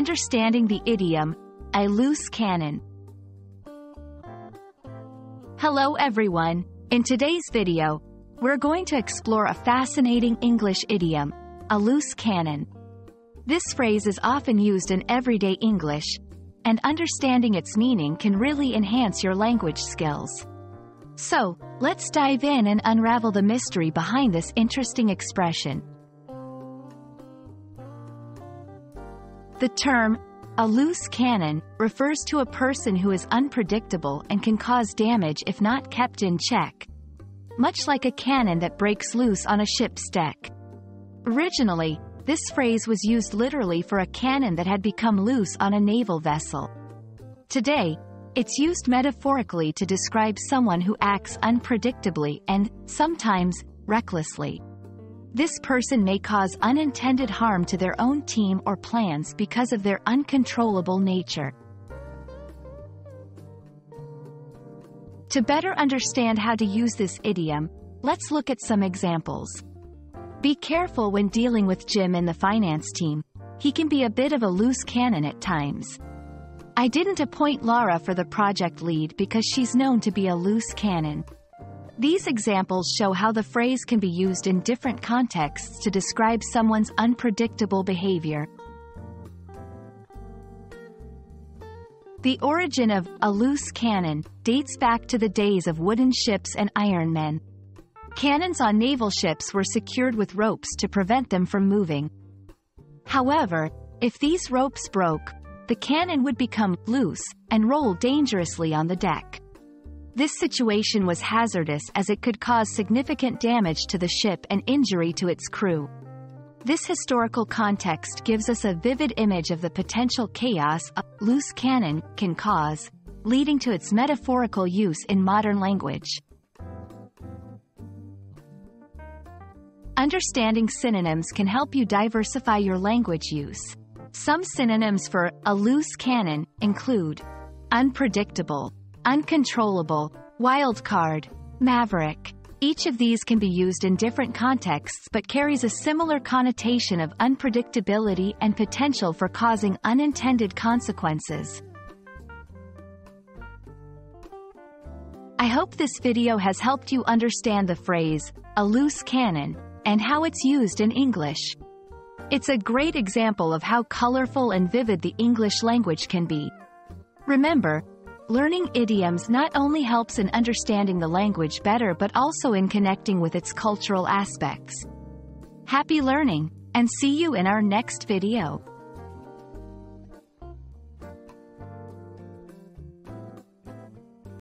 understanding the idiom, a loose cannon. Hello everyone, in today's video, we're going to explore a fascinating English idiom, a loose cannon. This phrase is often used in everyday English, and understanding its meaning can really enhance your language skills. So, let's dive in and unravel the mystery behind this interesting expression. The term, a loose cannon, refers to a person who is unpredictable and can cause damage if not kept in check. Much like a cannon that breaks loose on a ship's deck. Originally, this phrase was used literally for a cannon that had become loose on a naval vessel. Today, it's used metaphorically to describe someone who acts unpredictably and, sometimes, recklessly. This person may cause unintended harm to their own team or plans because of their uncontrollable nature. To better understand how to use this idiom, let's look at some examples. Be careful when dealing with Jim and the finance team. He can be a bit of a loose cannon at times. I didn't appoint Laura for the project lead because she's known to be a loose cannon. These examples show how the phrase can be used in different contexts to describe someone's unpredictable behavior. The origin of a loose cannon dates back to the days of wooden ships and iron men. Cannons on naval ships were secured with ropes to prevent them from moving. However, if these ropes broke, the cannon would become loose and roll dangerously on the deck. This situation was hazardous as it could cause significant damage to the ship and injury to its crew. This historical context gives us a vivid image of the potential chaos a loose cannon can cause, leading to its metaphorical use in modern language. Understanding synonyms can help you diversify your language use. Some synonyms for a loose cannon include unpredictable, uncontrollable, wild card, maverick. Each of these can be used in different contexts but carries a similar connotation of unpredictability and potential for causing unintended consequences. I hope this video has helped you understand the phrase, a loose cannon, and how it's used in English. It's a great example of how colorful and vivid the English language can be. Remember, learning idioms not only helps in understanding the language better but also in connecting with its cultural aspects. Happy learning, and see you in our next video.